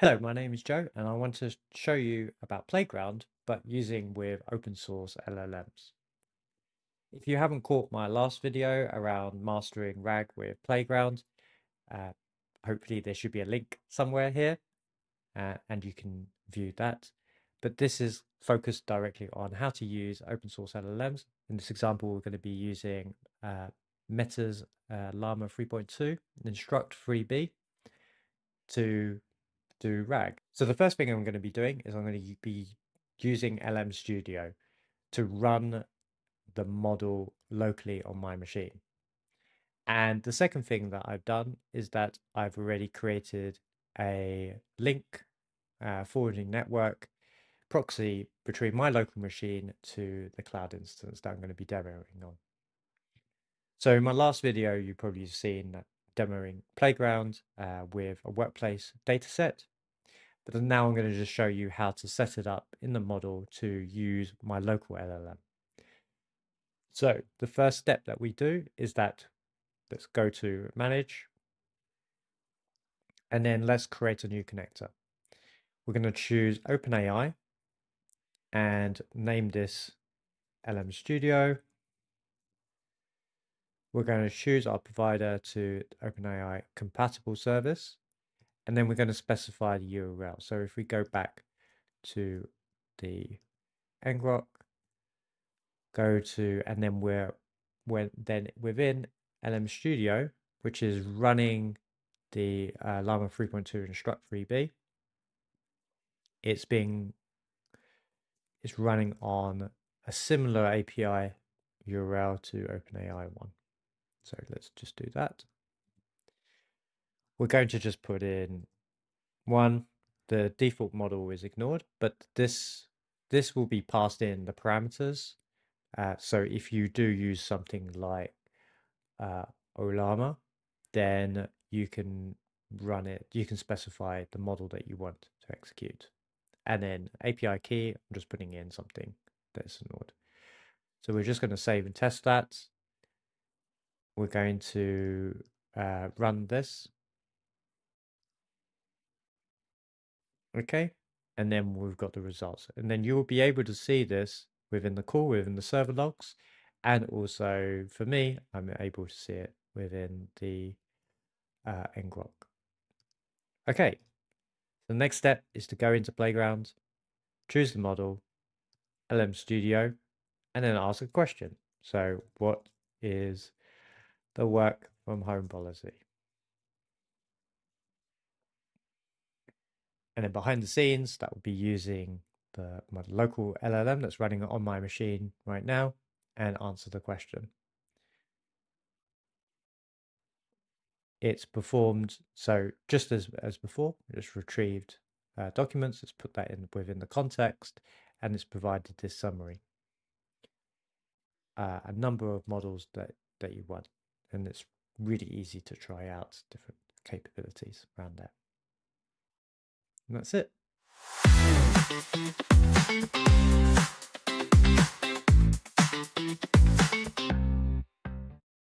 Hello, my name is Joe, and I want to show you about Playground, but using with open source LLMs. If you haven't caught my last video around mastering RAG with Playground, uh, hopefully there should be a link somewhere here, uh, and you can view that. But this is focused directly on how to use open source LLMs. In this example, we're going to be using uh, Meta's uh, Llama 3.2, and Instruct 3B, to do RAG. So the first thing I'm going to be doing is I'm going to be using LM Studio to run the model locally on my machine. And the second thing that I've done is that I've already created a link uh, forwarding network proxy between my local machine to the cloud instance that I'm going to be demoing on. So in my last video, you probably seen that demoing Playground uh, with a workplace dataset. But now I'm going to just show you how to set it up in the model to use my local LLM. So the first step that we do is that let's go to manage and then let's create a new connector. We're going to choose OpenAI and name this LM Studio we're going to choose our provider to OpenAI compatible service, and then we're going to specify the URL. So if we go back to the ngrok, go to, and then we're, we're then within LM Studio, which is running the uh, Llama 3.2 Instruct 3B. It's being, it's running on a similar API URL to OpenAI one. So let's just do that. We're going to just put in one, the default model is ignored, but this this will be passed in the parameters. Uh, so if you do use something like uh, Ollama, then you can run it, you can specify the model that you want to execute. And then API key, I'm just putting in something that's ignored. So we're just going to save and test that we're going to uh, run this. Okay, and then we've got the results. And then you will be able to see this within the call, within the server logs. And also for me, I'm able to see it within the uh, ngrok. Okay, the next step is to go into Playground, choose the model, LM Studio, and then ask a question. So what is the work from home policy. And then behind the scenes, that will be using the my local LLM that's running on my machine right now and answer the question. It's performed so just as as before, it's retrieved uh, documents, it's put that in within the context, and it's provided this summary. Uh, a number of models that that you want and it's really easy to try out different capabilities around that. And that's it.